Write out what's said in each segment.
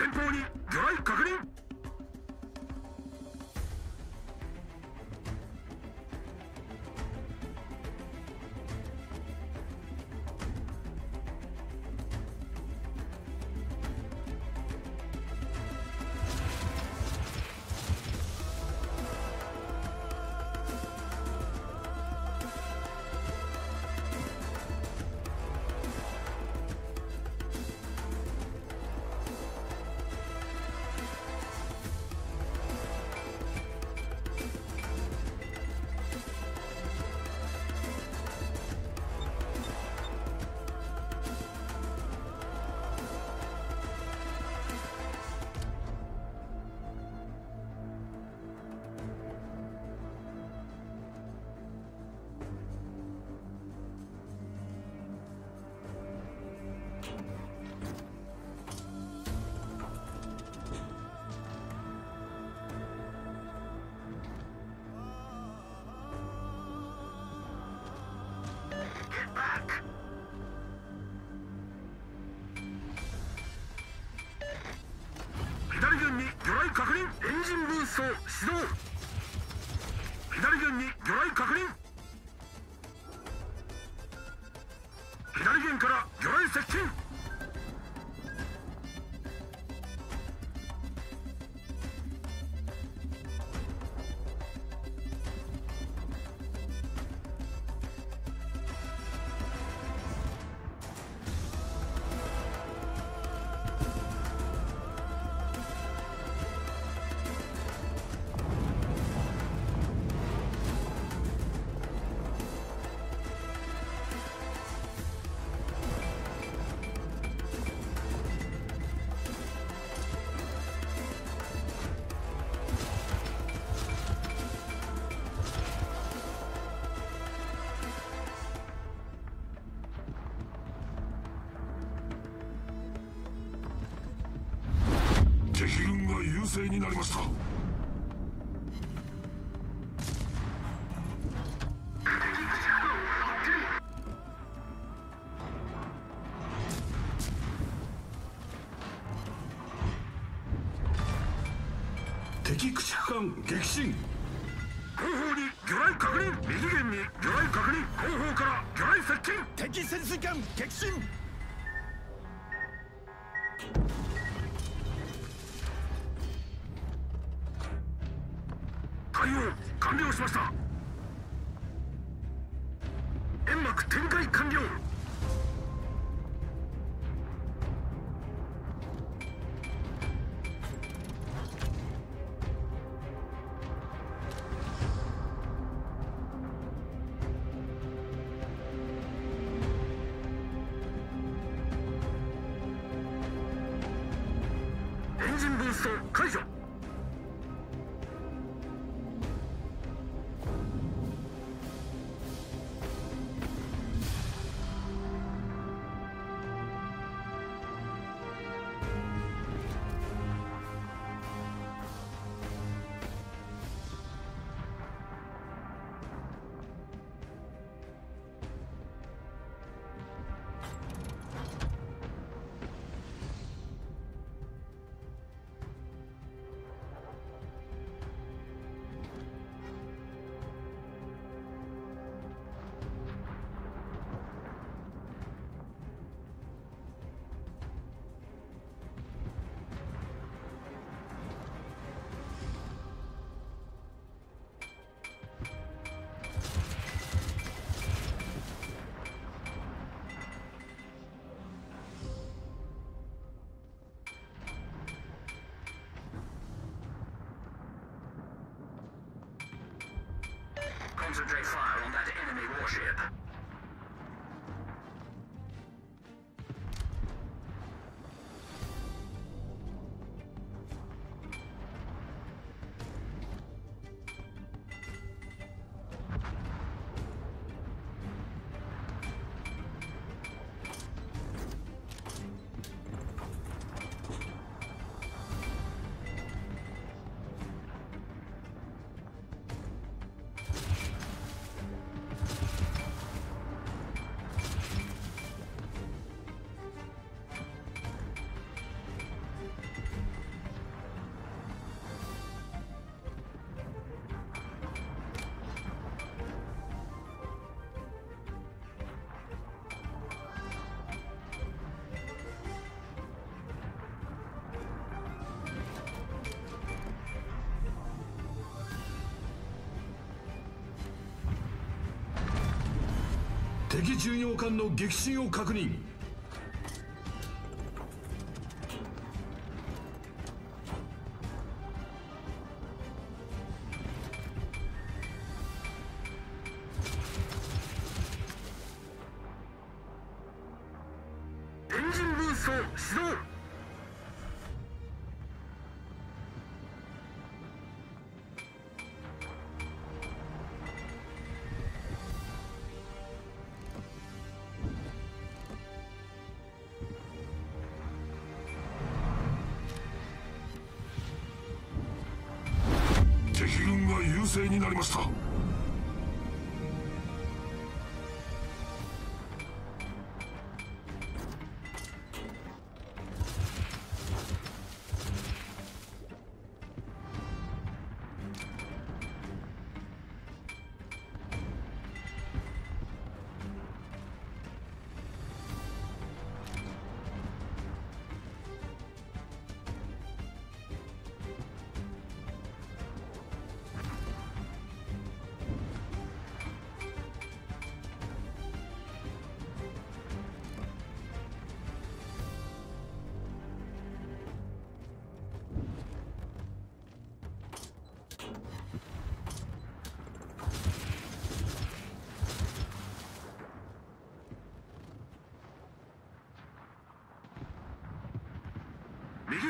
前方に魚雷確認。エンジ成になりました。対応完了しました。煙幕展開完了。Padre fire on that enemy warship. 敵巡洋艦の撃沈を確認。エンジンブースト始動。成になりました。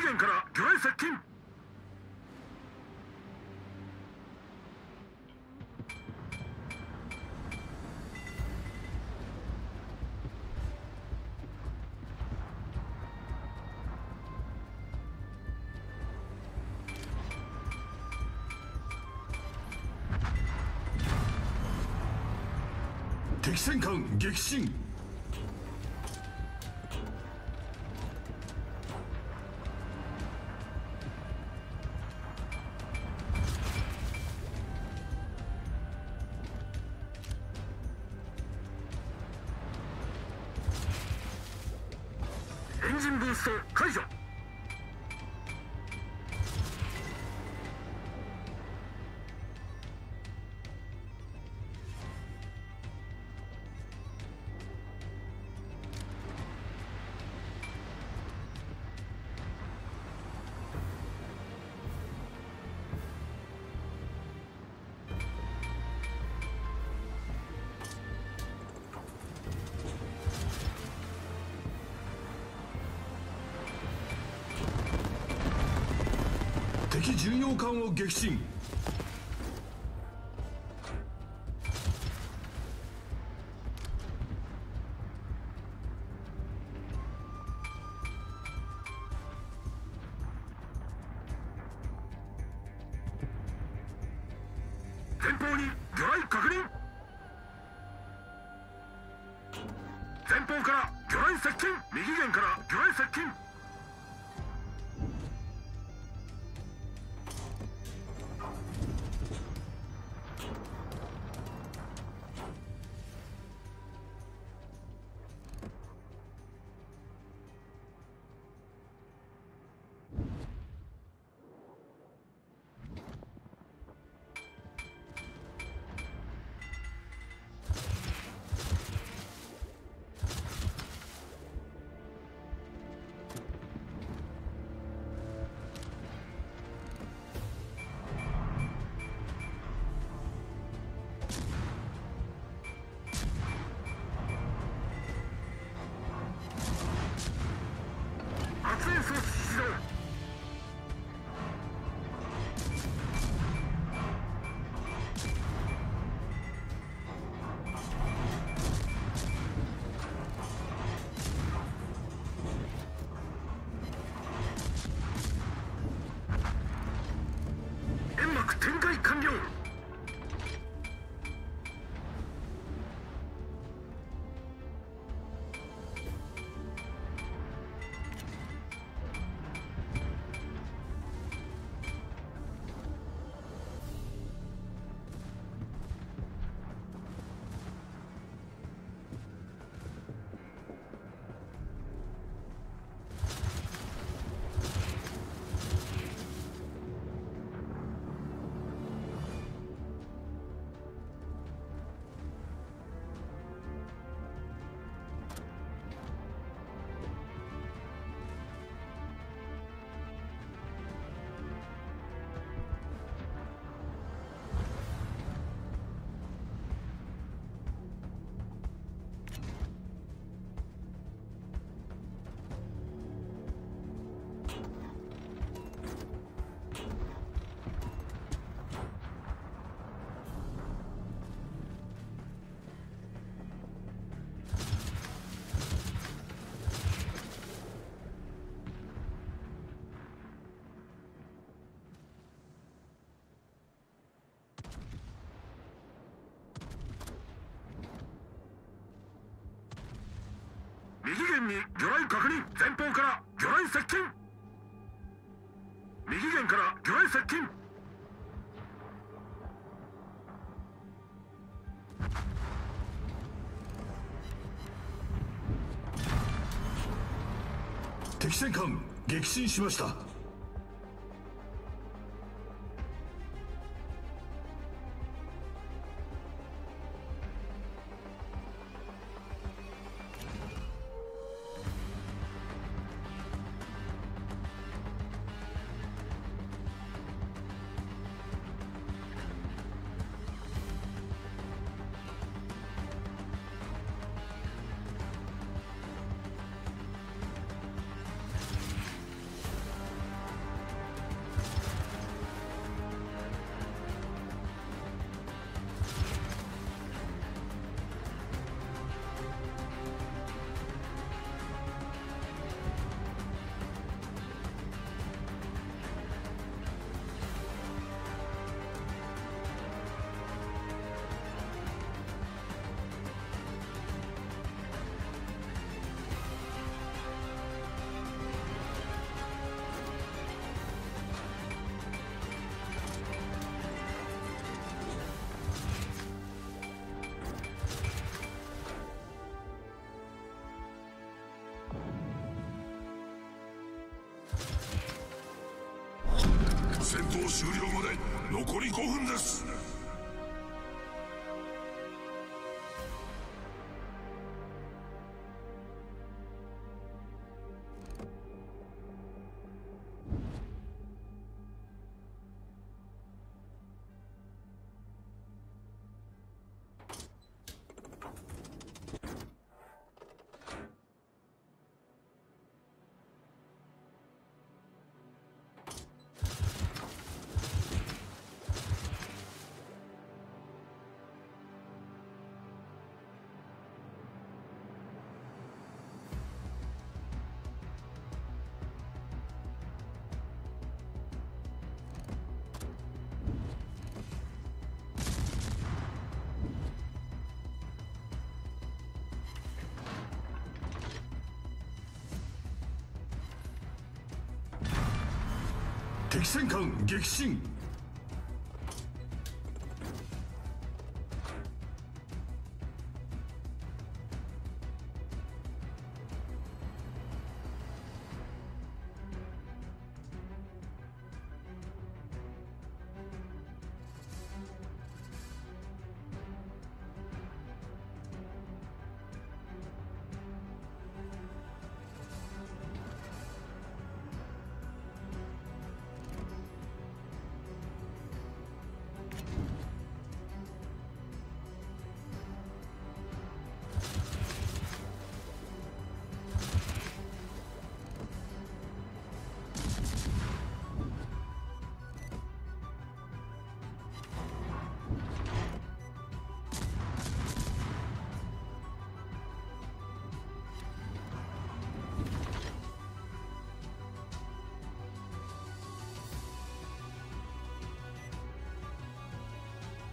右舷から魚雷接近。敵戦艦撃沈敵巡洋艦を撃沈。前方に魚雷確認。前方から魚雷接近。右舷から魚雷接近。右舷に魚雷確認前方から魚雷接近右舷から魚雷接近敵戦艦撃沈しました。終了まで残り5分です。敵戦艦激震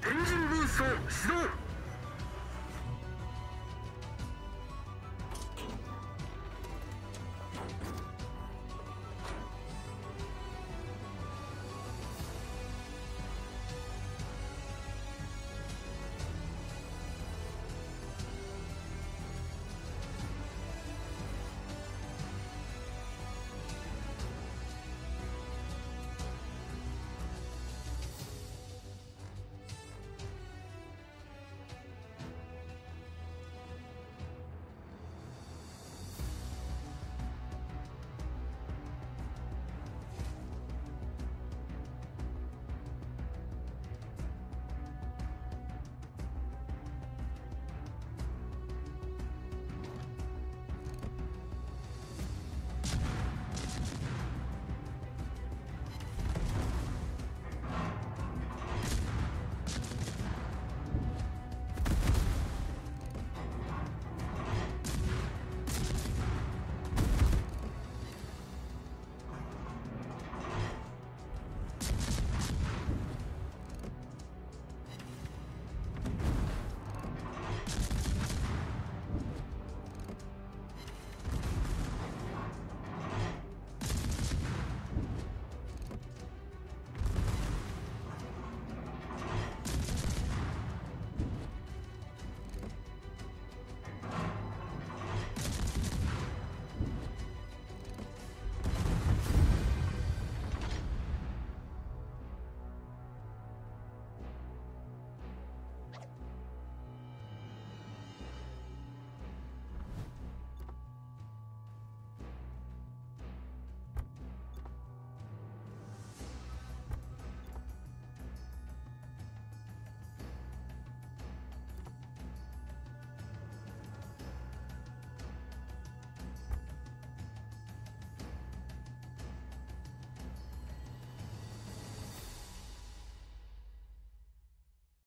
エンジンブースト始動。